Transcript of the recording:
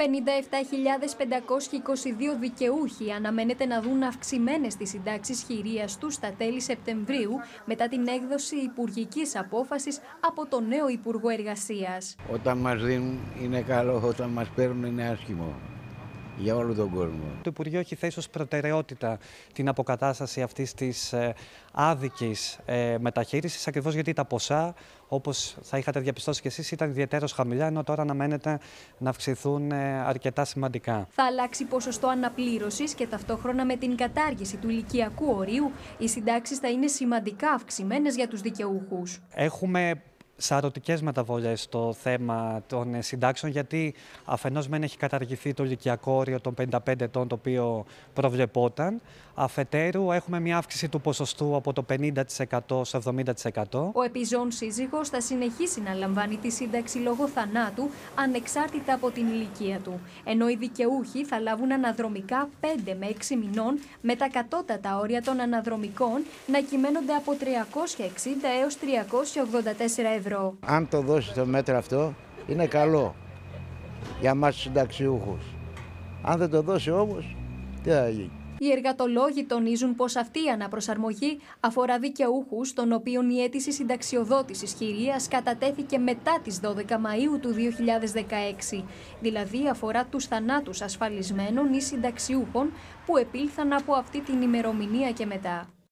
57.522 δικαιούχοι αναμένεται να δουν αυξημένες τις συντάξεις χειρίας τους στα τέλη Σεπτεμβρίου μετά την έκδοση υπουργικής απόφασης από το νέο Υπουργό Εργασίας. Όταν μας δίνουν είναι καλό, όταν μας παίρνουν είναι άσχημο για όλο τον κόσμο. Το Υπουργείο έχει θέσει ως προτεραιότητα την αποκατάσταση αυτής της ε, άδικης ε, μεταχείρισης, ακριβώς γιατί τα ποσά, όπως θα είχατε διαπιστώσει και εσείς, ήταν ιδιαίτερως χαμηλά, ενώ τώρα αναμένεται να αυξηθούν ε, αρκετά σημαντικά. Θα αλλάξει ποσοστό αναπλήρωσης και ταυτόχρονα με την κατάργηση του ηλικιακού ορίου, οι συντάξεις θα είναι σημαντικά αυξημένες για τους δικαιούχους. Έχουμε σαρωτικές μεταβολές στο θέμα των συντάξεων, γιατί αφενός μεν έχει καταργηθεί το ηλικιακό όριο των 55 ετών, το οποίο προβλεπόταν. Αφετέρου, έχουμε μια αύξηση του ποσοστού από το 50% σε 70%. Ο επιζών σύζυγος θα συνεχίσει να λαμβάνει τη σύνταξη λόγω θανάτου, ανεξάρτητα από την ηλικία του. Ενώ οι δικαιούχοι θα λάβουν αναδρομικά 5 με 6 μηνών, με τα κατώτατα όρια των αναδρομικών να κυμαίνονται από 360 έως 384 ευρώ. Αν το δώσεις το μέτρο αυτό, είναι καλό για μας τους συνταξιούχους. Αν δεν το δώσει όμως, τι θα γίνει. Οι εργατολόγοι τονίζουν πως αυτή η αναπροσαρμογή αφορά δικαιούχους, των οποίων η αίτηση συνταξιοδότησης χειρίας κατατέθηκε μετά τις 12 Μαου του 2016. Δηλαδή αφορά τους θανάτους ασφαλισμένων ή συνταξιούχων που επήλθαν από αυτή την ημερομηνία και μετά.